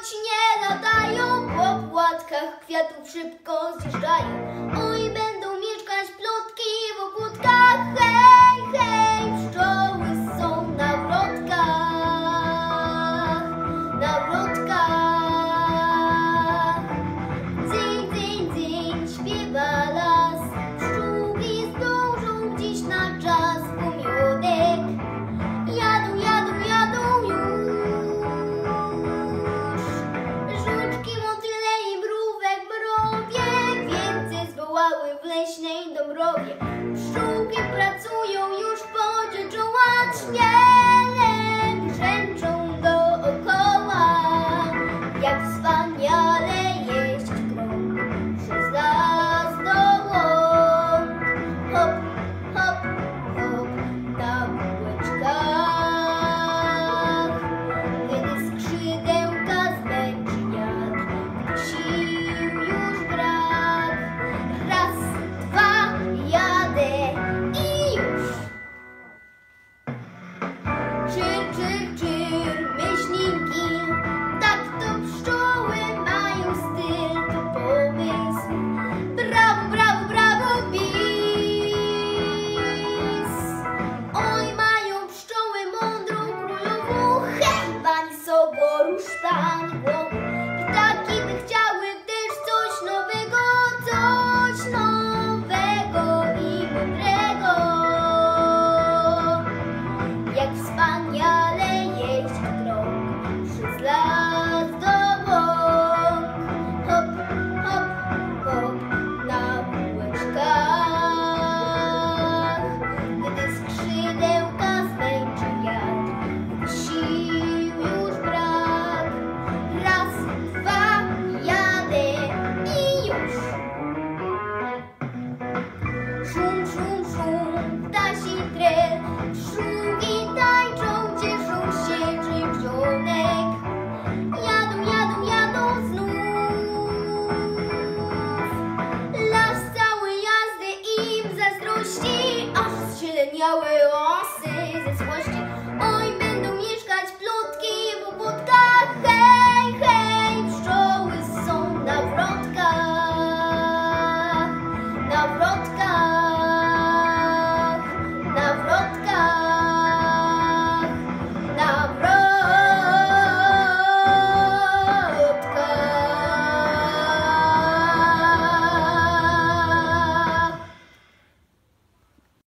Choć nie nadają, po płatkach kwiatów szybko zjeżdżają. zdrowie. Pszczółki pracują zadań głowy. Ptaki by chciały też coś nowego, coś nowego i mądrego. Jak wspaniale. 要为我